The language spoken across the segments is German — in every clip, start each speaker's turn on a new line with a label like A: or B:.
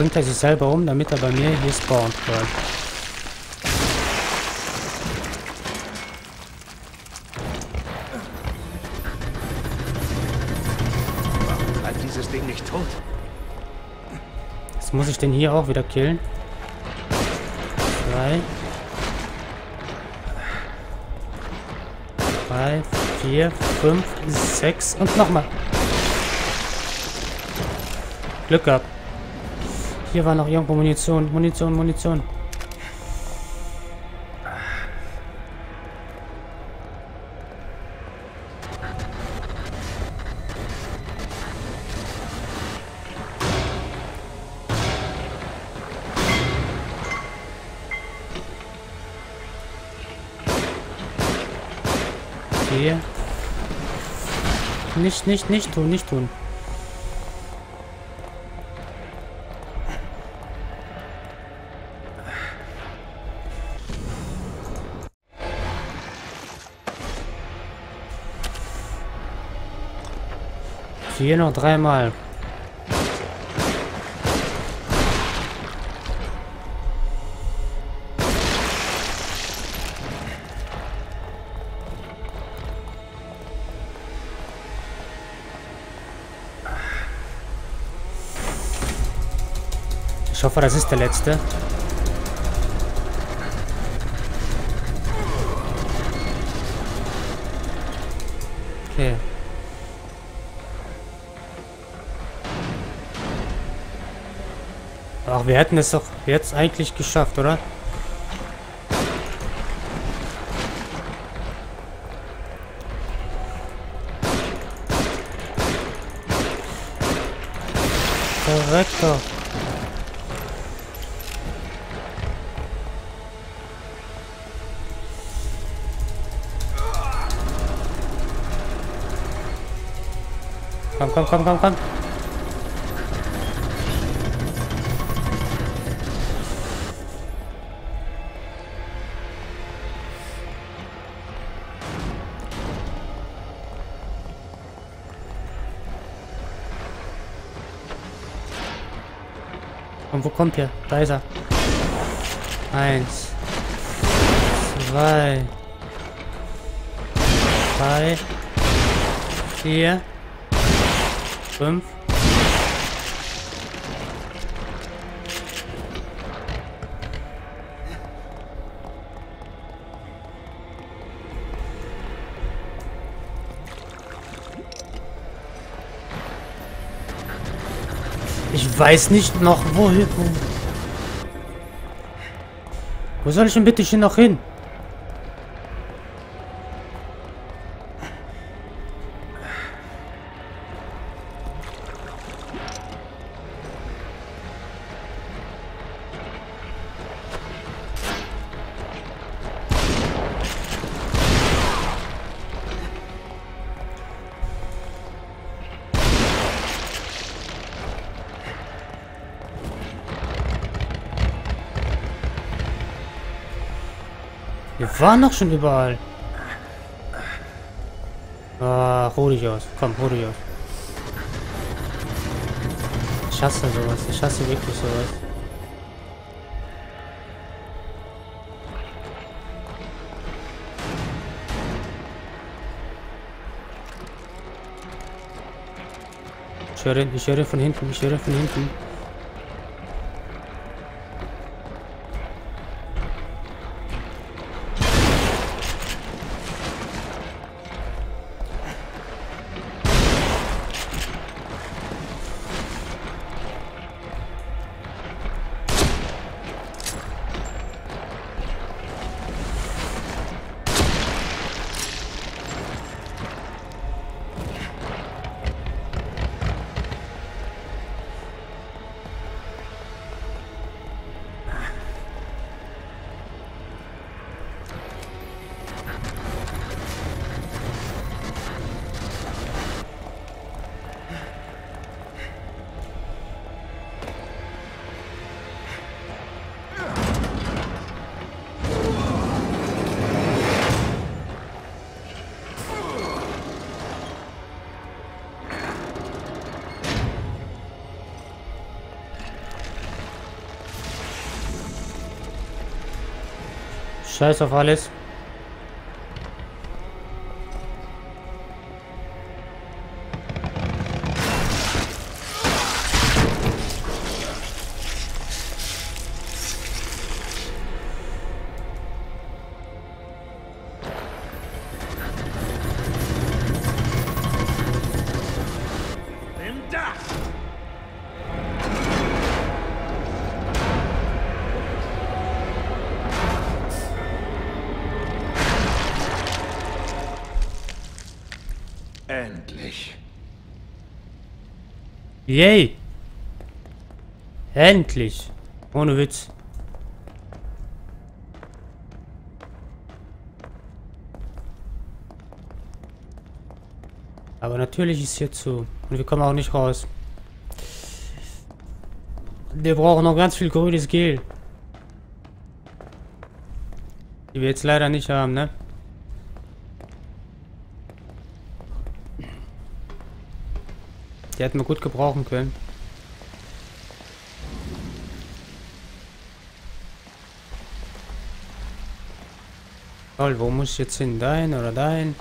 A: bringt er sich selber um, damit er bei mir hier spawnt.
B: Warum bleibt dieses Ding nicht tot?
A: Jetzt muss ich den hier auch wieder killen. Drei. Drei, vier, fünf, sechs und nochmal. Glück gehabt. Hier war noch irgendwo Munition, Munition, Munition. Nicht, nicht, nicht tun, nicht tun. Hier noch dreimal. Ich hoffe, das ist der letzte. Ach, wir hätten es doch jetzt eigentlich geschafft, oder? Korrektor. Komm, komm, komm, komm, komm. Und wo kommt ihr? Da ist er. Eins. Zwei. Drei. Vier. Fünf. Ich weiß nicht noch, wohin. Wo, wo soll ich denn bitte hier noch hin? Wir waren doch schon überall. Ah, ruh dich aus. Komm, ruh dich aus. Ich hasse sowas. Ich hasse wirklich sowas. Ich höre, ich höre von hinten, ich höre von hinten. Scheiß auf alles.
B: Endlich.
A: Yay! Endlich! Ohne Witz. Aber natürlich ist hier zu. Und wir kommen auch nicht raus. Wir brauchen noch ganz viel grünes Gel. Die wir jetzt leider nicht haben, ne? Die hätten wir gut gebrauchen können. Toll, wo muss ich jetzt hin? Dahin oder dahin?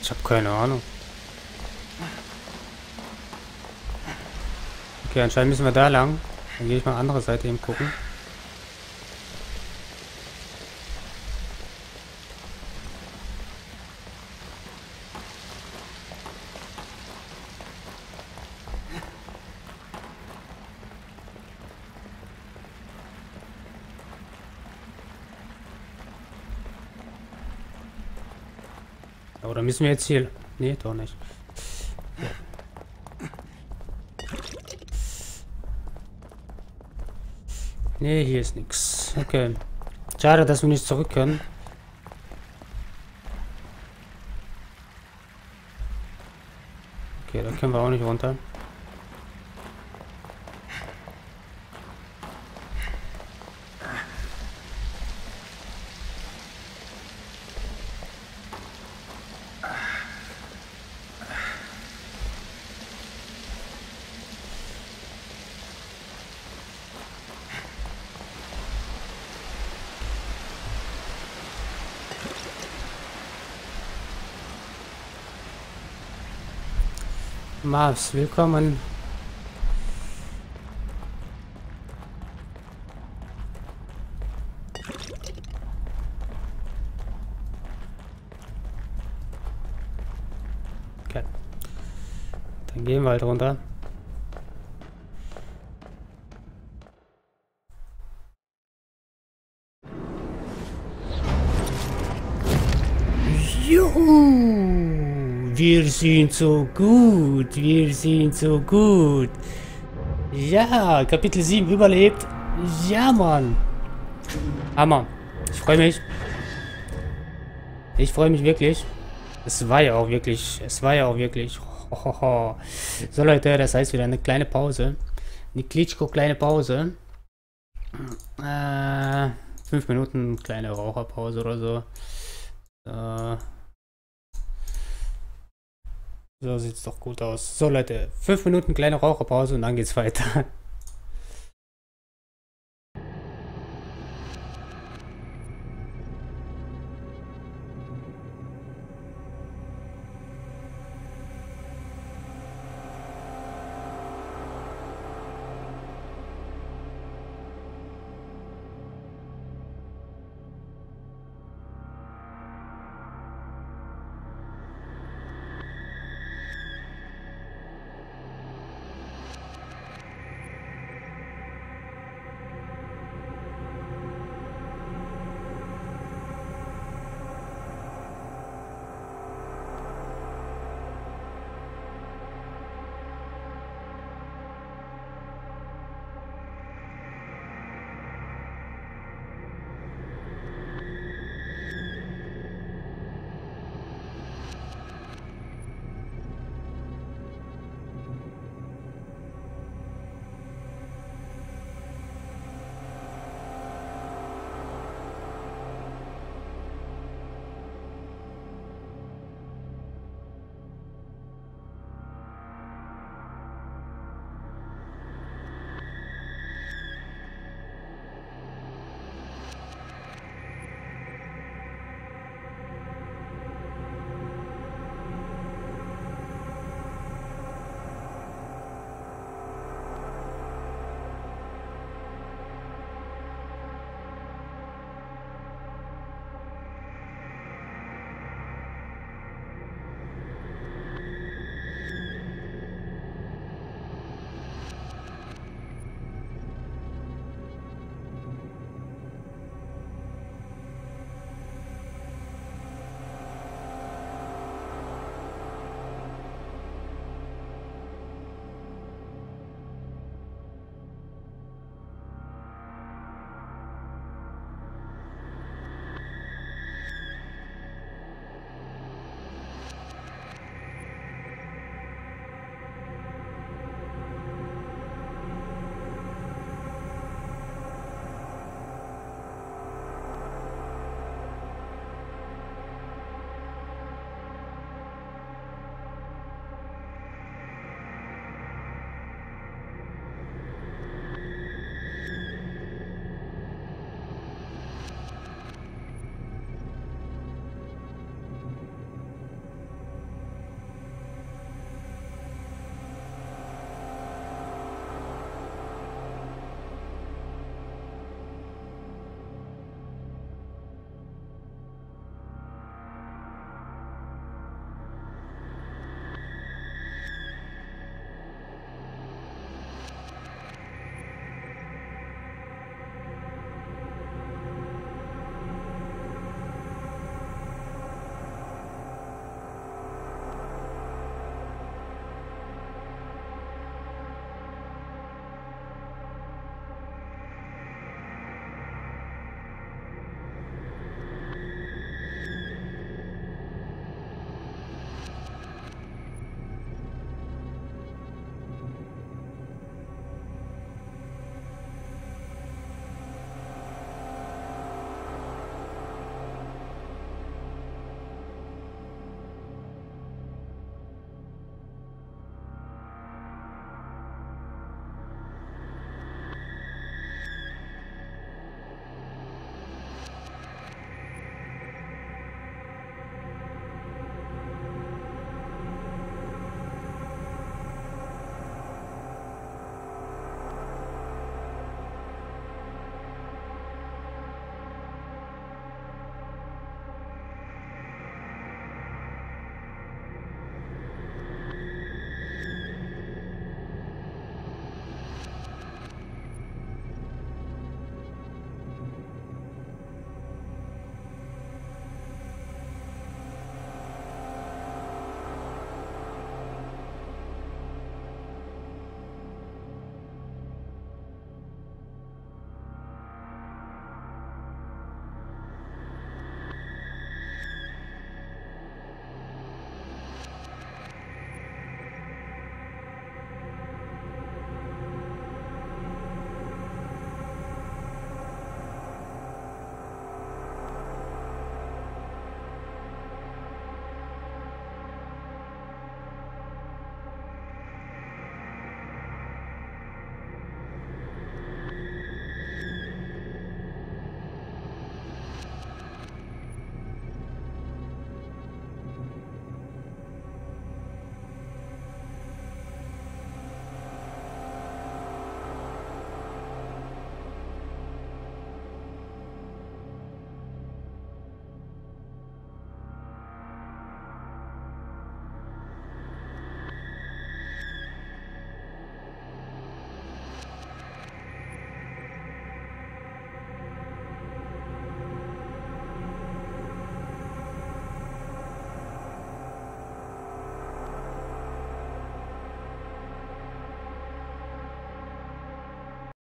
A: Ich habe keine Ahnung. Okay, anscheinend müssen wir da lang. Dann gehe ich mal andere Seite eben gucken. Oder müssen wir jetzt hier... Nee, doch nicht. Nee, hier ist nichts. Okay. Schade, dass wir nicht zurück können. Okay, da können wir auch nicht runter. Mars, willkommen. Okay. Dann gehen wir halt runter. Wir sind so gut, wir sind so gut. Ja, Kapitel 7 überlebt. Ja, Mann. Hammer. Ich freue mich. Ich freue mich wirklich. Es war ja auch wirklich, es war ja auch wirklich. So Leute, das heißt wieder eine kleine Pause. Eine Klitschko kleine Pause. Äh, fünf Minuten kleine Raucherpause oder so. So. So sieht's doch gut aus. So Leute, fünf Minuten kleine Raucherpause und dann geht's weiter.